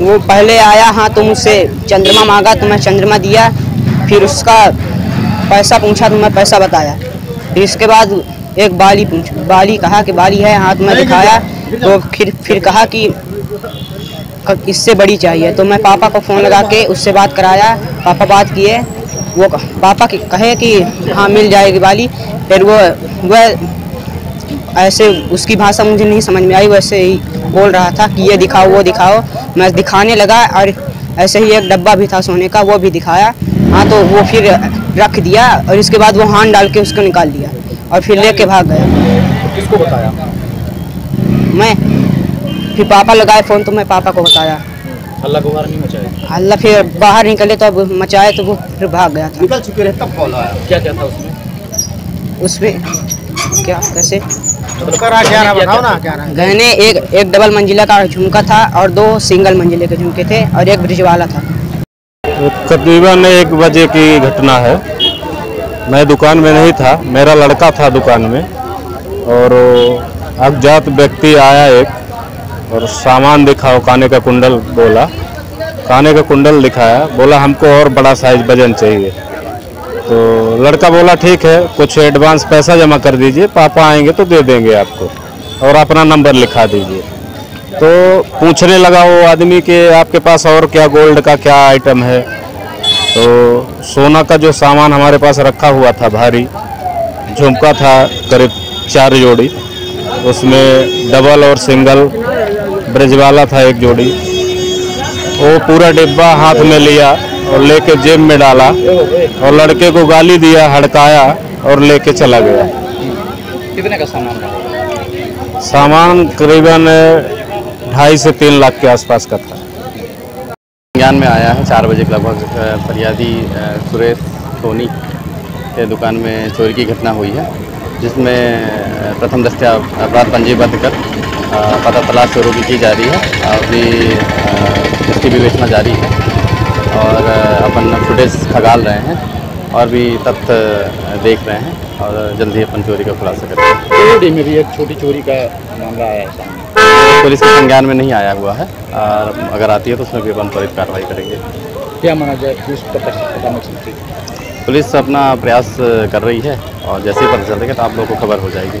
वो पहले आया हाँ तो मुझसे चंद्रमा मांगा तो मैं चंद्रमा दिया फिर उसका पैसा पूछा तो मैं पैसा बताया। फिर इसके बाद एक बाली पूछ बाली कहा कि बाली है हाथ में दिखाया तो फिर फिर कहा कि इससे बड़ी चाहिए। तो मैं पापा को फ़ोन लगा के उससे बात कराया पापा बात किए वो पापा की कहे कि हाँ मिल जाएगी बाली। फिर वो वह ऐसे उसकी भाषा मुझे नहीं समझ में आई वैसे ही बोल रहा था कि ये दिखाओ वो दिखाओ। मैं दिखाने लगा और ऐसे ही एक डब्बा भी था सोने का वो भी दिखाया। हाँ तो वो फिर रख दिया और इसके बाद वो हाथ डाल के उसको निकाल दिया और फिर लेके भाग गया। किसको बताया? मैं? फिर पापा लगाए फ़ोन तो मैं पापा को बताया। अल्लाह गुहार नहीं मचाया अल्लाह फिर बाहर निकले तो अब मचाए तो वो फिर भाग गया था। निकल चुके रहे तब कॉल आया। क्या क्या था उसमें? उसमें क्या कैसे? करा क्या रहा बताओ ना क्या रहा गहने एक एक डबल मंजिला का झुमका था और दो सिंगल मंजिले के झुमके थे और एक ब्रिज वाला था। तकरीबन एक बजे की घटना है। मैं दुकान में नहीं था मेरा लड़का था दुकान में और अज्ञात व्यक्ति आया एक और सामान दिखाओ काने का कुंडल बोला। काने का कुंडल दिखाया बोला हमको और बड़ा साइज़ वज़न चाहिए। तो लड़का बोला, ठीक है, कुछ एडवांस पैसा जमा कर दीजिए, पापा आएँगे तो दे देंगे आपको, और अपना नंबर लिखा दीजिए। तो पूछने लगा वो आदमी के आपके पास और क्या गोल्ड का क्या आइटम है? तो सोना का जो सामान हमारे पास रखा हुआ था, भारी, झुमका था, करीब चार जोड़ी, उसमें डबल और सिंगल ब्रिज वाला था एक जोड़ी, वो पूरा डिब्बा हाथ में लिया और लेके जेब में डाला और लड़के को गाली दिया हड़काया और लेके चला गया। कितने का सामान था सामान करीबन ढाई से तीन लाख के आसपास का था। ज्ञान में आया है चार बजे के लगभग फरियादी सुरेश सोनी के दुकान में चोरी की घटना हुई है जिसमें प्रथम दस्तिया अपराध पंजीबद्ध कर पता तलाश चोरों की जा रही है अभी उसकी विवेचना जारी है। फुटेज खगाल रहे हैं और भी तथ्य देख रहे हैं और जल्द अपन चोरी का खुलासा करेंगे कोडी में भी एक छोटी चोरी का मामला आया है सामने। पुलिस के संज्ञान में नहीं आया हुआ है और अगर आती है तो उसमें भी अपन त्वरित कार्रवाई करेंगे। क्या माना जाए पुलिस पता नहीं पुलिस अपना प्रयास कर रही है और जैसे ही पता चलेगा तो आप लोगों को खबर हो जाएगी।